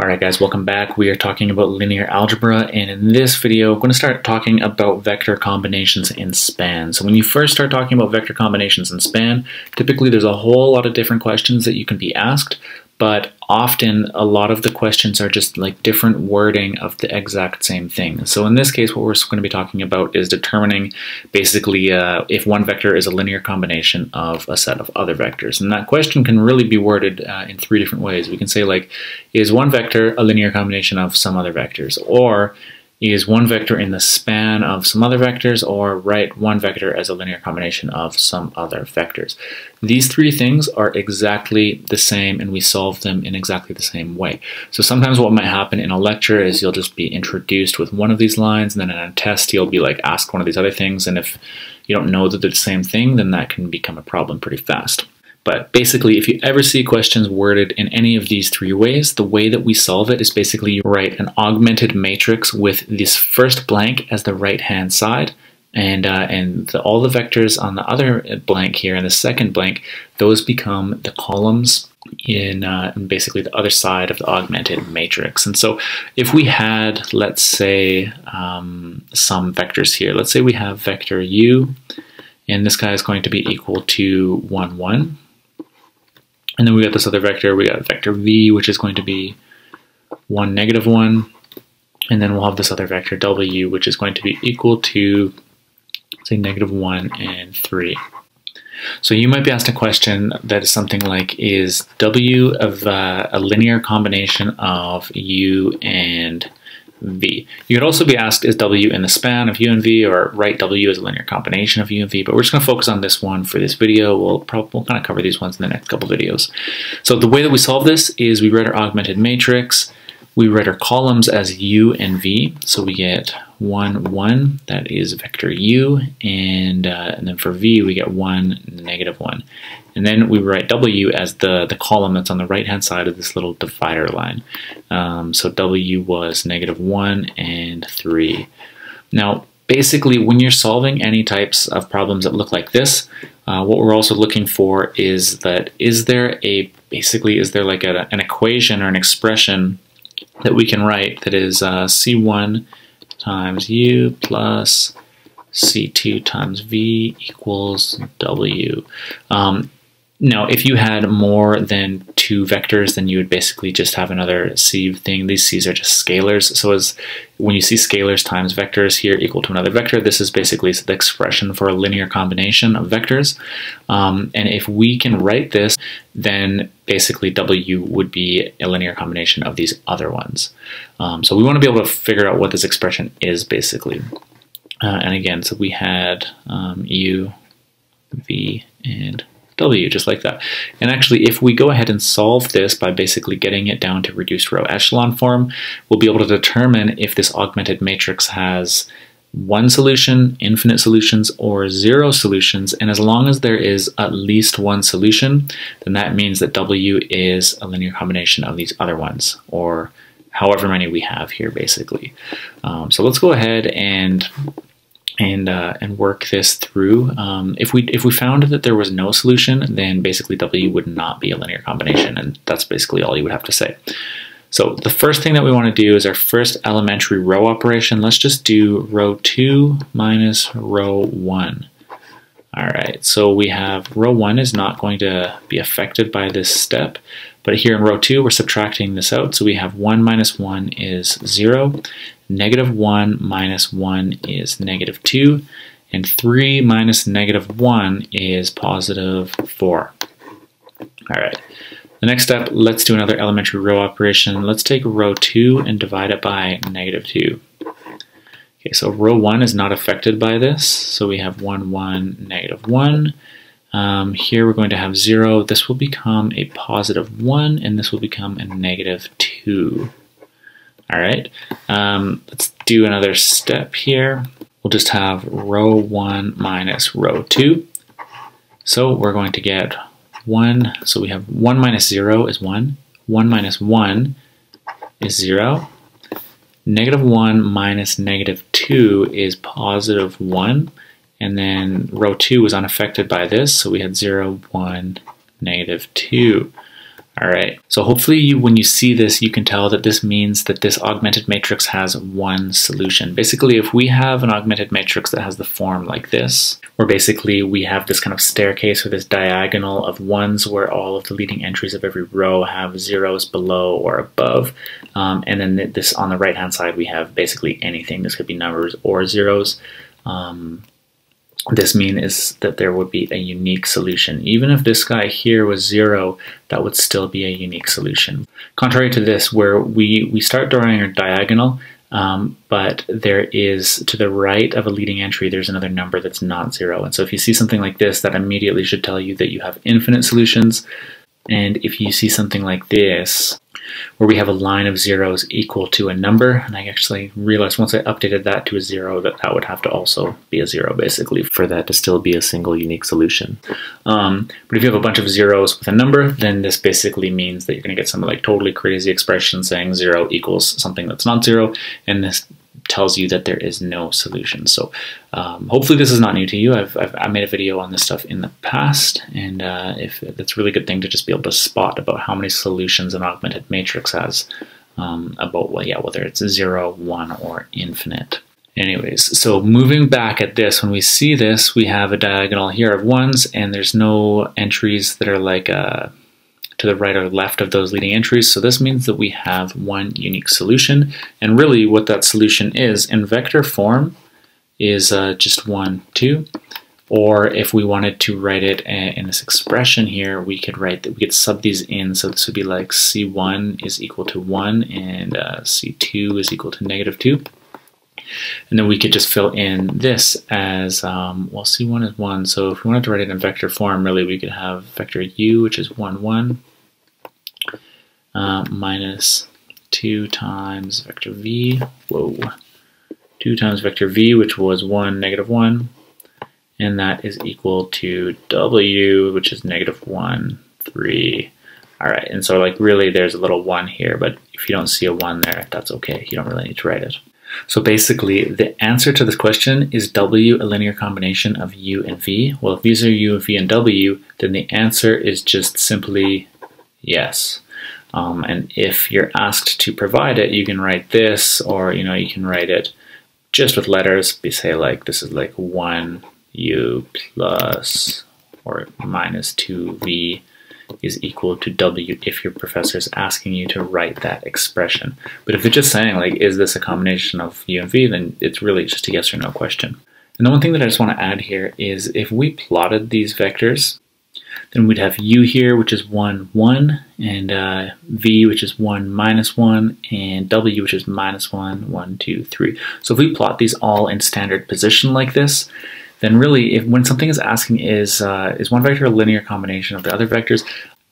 Alright guys, welcome back. We are talking about linear algebra and in this video I'm going to start talking about vector combinations in span. So when you first start talking about vector combinations in span, typically there's a whole lot of different questions that you can be asked, but often a lot of the questions are just like different wording of the exact same thing. So in this case, what we're going to be talking about is determining basically uh, if one vector is a linear combination of a set of other vectors. And that question can really be worded uh, in three different ways. We can say like, is one vector a linear combination of some other vectors? Or is one vector in the span of some other vectors or write one vector as a linear combination of some other vectors. These three things are exactly the same and we solve them in exactly the same way. So sometimes what might happen in a lecture is you'll just be introduced with one of these lines and then in a test you'll be like asked one of these other things and if you don't know that they're the same thing then that can become a problem pretty fast. But basically, if you ever see questions worded in any of these three ways, the way that we solve it is basically you write an augmented matrix with this first blank as the right-hand side, and uh, and the, all the vectors on the other blank here and the second blank, those become the columns in, uh, in basically the other side of the augmented matrix. And so if we had, let's say, um, some vectors here, let's say we have vector u, and this guy is going to be equal to 1, 1. And then we got this other vector, we got vector v, which is going to be 1, negative 1. And then we'll have this other vector w, which is going to be equal to, say, negative 1 and 3. So you might be asked a question that is something like, is w of uh, a linear combination of u and v. You could also be asked, is w in the span of u and v, or write w as a linear combination of u and v, but we're just going to focus on this one for this video. We'll, probably, we'll kind of cover these ones in the next couple videos. So the way that we solve this is we write our augmented matrix, we write our columns as u and v, so we get 1, 1, that is vector u, and, uh, and then for v we get 1, negative 1. And then we write w as the, the column that's on the right-hand side of this little divider line. Um, so w was negative 1 and 3. Now, basically, when you're solving any types of problems that look like this, uh, what we're also looking for is that is there a, basically, is there like a, an equation or an expression that we can write that is uh, C1 times U plus C2 times V equals W. Um, now, if you had more than two vectors, then you would basically just have another C thing. These C's are just scalars. So as when you see scalars times vectors here equal to another vector, this is basically the expression for a linear combination of vectors. Um, and if we can write this, then basically W would be a linear combination of these other ones. Um, so we want to be able to figure out what this expression is basically. Uh, and again, so we had um, U, V, and W, just like that. And actually, if we go ahead and solve this by basically getting it down to reduced row echelon form, we'll be able to determine if this augmented matrix has one solution, infinite solutions, or zero solutions. And as long as there is at least one solution, then that means that W is a linear combination of these other ones, or however many we have here, basically. Um, so let's go ahead and and uh, and work this through. Um, if we if we found that there was no solution, then basically W would not be a linear combination, and that's basically all you would have to say. So the first thing that we want to do is our first elementary row operation. Let's just do row 2 minus row 1. All right, so we have row 1 is not going to be affected by this step, but here in row 2 we're subtracting this out, so we have 1 minus 1 is 0, negative 1 minus 1 is negative 2, and 3 minus negative 1 is positive 4. All right, the next step, let's do another elementary row operation. Let's take row 2 and divide it by negative 2. Okay, so row 1 is not affected by this, so we have 1, 1, negative 1. Um, here we're going to have 0. This will become a positive 1, and this will become a negative 2. All right, um, let's do another step here. We'll just have row 1 minus row 2. So we're going to get 1, so we have 1 minus 0 is 1, 1 minus 1 is 0, negative 1 minus negative 2 is positive 1, and then row 2 was unaffected by this, so we had 0, 1, negative 2. All right, so hopefully you, when you see this, you can tell that this means that this augmented matrix has one solution. Basically, if we have an augmented matrix that has the form like this, where basically we have this kind of staircase or this diagonal of ones where all of the leading entries of every row have zeros below or above, um, and then this on the right-hand side we have basically anything. This could be numbers or zeros. Um, this mean is that there would be a unique solution. Even if this guy here was zero, that would still be a unique solution. Contrary to this, where we, we start drawing our diagonal, um, but there is to the right of a leading entry, there's another number that's not zero. And so if you see something like this, that immediately should tell you that you have infinite solutions. And if you see something like this, where we have a line of zeros equal to a number. And I actually realized once I updated that to a zero that that would have to also be a zero basically for that to still be a single unique solution. Um, but if you have a bunch of zeros with a number, then this basically means that you're going to get some like totally crazy expression saying zero equals something that's not zero. And this tells you that there is no solution. So um, hopefully this is not new to you. I've, I've, I made a video on this stuff in the past, and uh, if that's a really good thing to just be able to spot about how many solutions an augmented matrix has um, about well, yeah, whether it's zero, one, or infinite. Anyways, so moving back at this, when we see this, we have a diagonal here of ones, and there's no entries that are like a to the right or left of those leading entries. So this means that we have one unique solution. And really what that solution is in vector form is uh, just 1, 2. Or if we wanted to write it in this expression here, we could write that we could sub these in. So this would be like C1 is equal to 1 and uh, C2 is equal to negative 2. And then we could just fill in this as, um, well, C1 is 1. So if we wanted to write it in vector form, really we could have vector U, which is 1, 1, uh, minus 2 times vector v, whoa, 2 times vector v, which was 1, negative 1, and that is equal to w, which is negative 1, 3. All right, and so like really there's a little 1 here, but if you don't see a 1 there, that's okay. You don't really need to write it. So basically, the answer to this question is W, a linear combination of U and V. Well, if these are U, and V and W, then the answer is just simply yes. Um, and if you're asked to provide it, you can write this, or you know, you can write it just with letters. Be say like this is like one u plus or minus two v is equal to w if your professor is asking you to write that expression. But if they're just saying like, is this a combination of u and v, then it's really just a yes or no question. And the one thing that I just want to add here is if we plotted these vectors then we'd have u here, which is 1, 1, and uh, v, which is 1, minus 1, and w, which is minus 1, 1, 2, 3. So if we plot these all in standard position like this, then really, if when something is asking is, uh, is one vector a linear combination of the other vectors,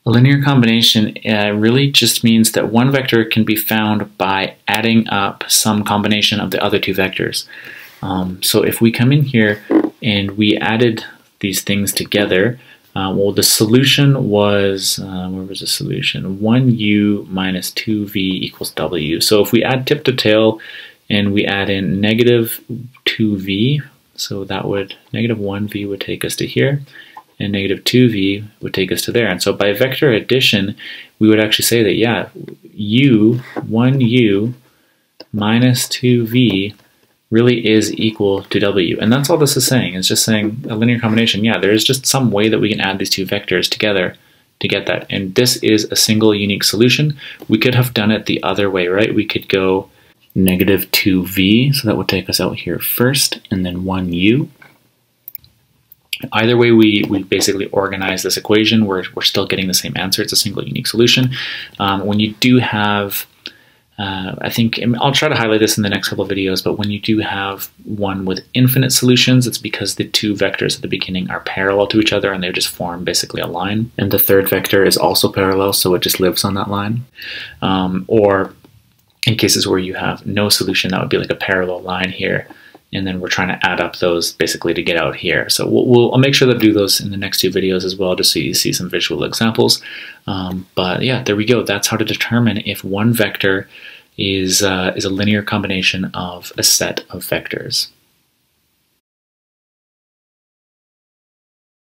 a linear combination uh, really just means that one vector can be found by adding up some combination of the other two vectors. Um, so if we come in here and we added these things together, uh, well, the solution was, uh, where was the solution? 1u minus 2v equals w. So if we add tip to tail and we add in negative 2v, so that would, negative 1v would take us to here, and negative 2v would take us to there. And so by vector addition, we would actually say that, yeah, u, 1u minus 2v really is equal to w. And that's all this is saying. It's just saying a linear combination. Yeah, there is just some way that we can add these two vectors together to get that. And this is a single unique solution. We could have done it the other way, right? We could go negative 2v, so that would take us out here first, and then 1u. Either way, we, we basically organize this equation. We're, we're still getting the same answer. It's a single unique solution. Um, when you do have uh, I think I'll try to highlight this in the next couple of videos, but when you do have one with infinite solutions, it's because the two vectors at the beginning are parallel to each other and they just form basically a line. And the third vector is also parallel, so it just lives on that line. Um, or in cases where you have no solution, that would be like a parallel line here. And then we're trying to add up those basically to get out here. So we'll, we'll I'll make sure to do those in the next two videos as well, just so you see some visual examples. Um, but yeah, there we go. That's how to determine if one vector is, uh, is a linear combination of a set of vectors.